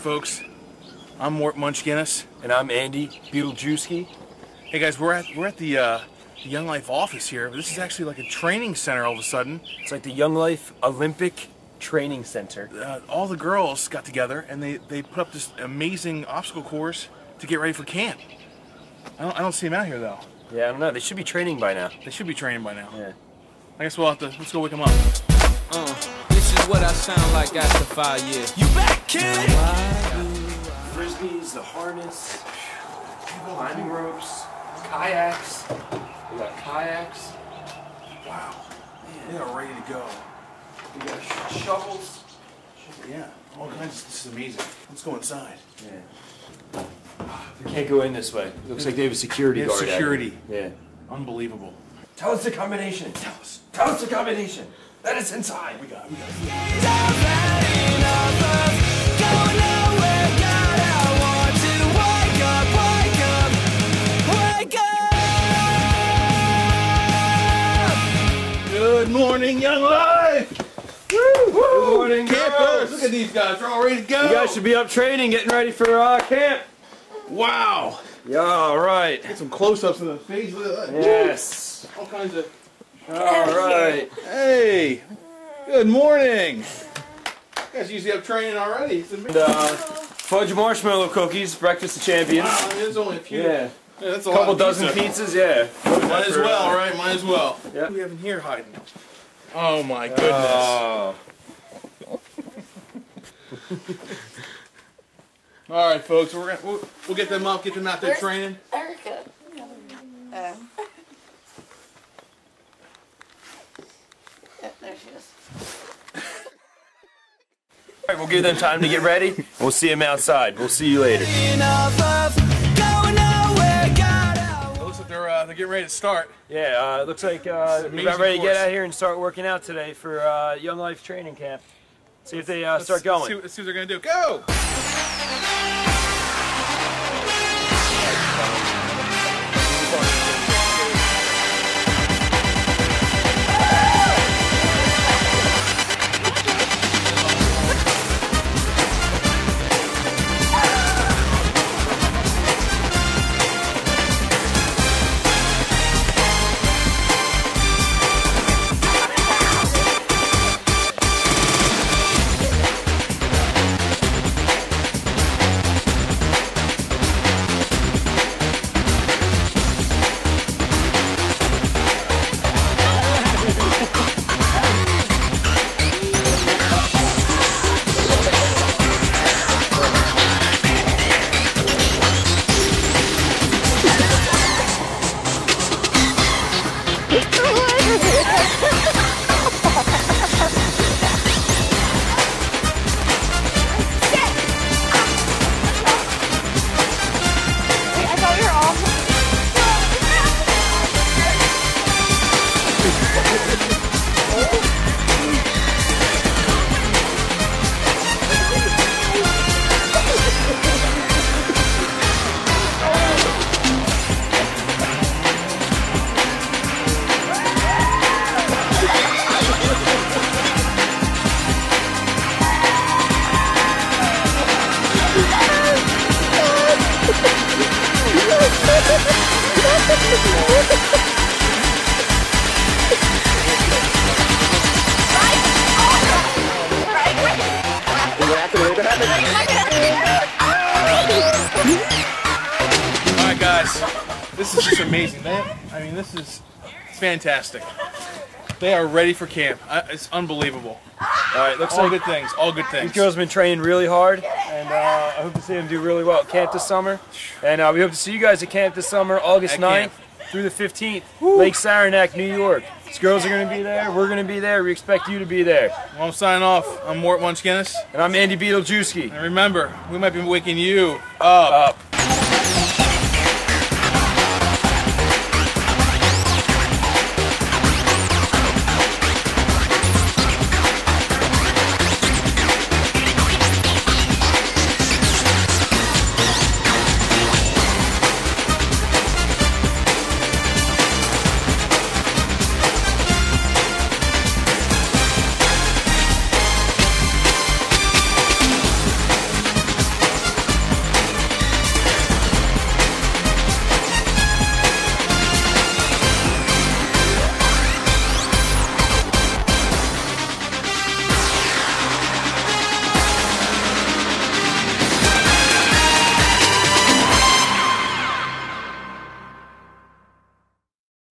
folks. I'm Mort Munch Guinness. And I'm Andy Beetlejuice. Hey guys, we're at we're at the, uh, the Young Life office here. This is actually like a training center all of a sudden. It's like the Young Life Olympic Training Center. Uh, all the girls got together and they, they put up this amazing obstacle course to get ready for camp. I don't, I don't see them out here though. Yeah, I don't know. They should be training by now. They should be training by now. Yeah. I guess we'll have to let's go wake them up. Uh, this is what I sound like after five years. You back, kid? Frisbees, the harness, climbing ropes, kayaks. We got kayaks. Wow. Man, They are ready to go. We got sh- shovels. Yeah. All kinds. This is amazing. Let's go inside. Yeah. We can't go in this way. It Looks like they have a security They have guard. out security. Yeah. Unbelievable. Tell us the combination. Tell us. Tell us the combination. Let us inside. We got it. We got it. Good morning, Young Life! Good morning, Campers! Look at these guys. They're all ready to go. You guys should be up training, getting ready for uh, camp. Wow. Yeah, all right. Get some close-ups of the face. Look at that. Yes. All kinds of. All right. Hey. Good morning. You guys usually have training already. And, uh, fudge marshmallow cookies, breakfast of champions. Wow, there's only a few. Yeah. Yeah, that's a A couple lot of dozen pizza. pizzas, yeah. Might as well, right? Might as well. Yeah. What do we have in here hiding? Oh my goodness. Oh. All right, folks. We're gonna we'll, we'll get them up, get them out there Where's- training. Erica. Um, yeah, there she is. All right, we'll give them time to get ready. We'll see them outside. We'll see you later. It looks like they're uh, they're getting ready to start. Yeah, uh, it looks like uh, we're about ready to get out here and start working out today for uh, Young Life Training Camp. See if they uh, start Let's see, going. let's see what they're gonna do. Go! Guys. This is just amazing. They, I mean, this is fantastic. They are ready for camp. I, it's unbelievable. All right, looks All like good things. All good things. these girls have been training really hard, and uh, I hope to see them do really well at camp this summer. And uh, we hope to see you guys at camp this summer, August At 9th camp. through the 15th, Lake Saranac, New York. These girls are going to be there. We're going to be there. We expect you to be there. Well, I'm signing off. I'm Mort Munch Guinness. And I'm Andy Beetlejuice. And remember, we might be waking you up. Up.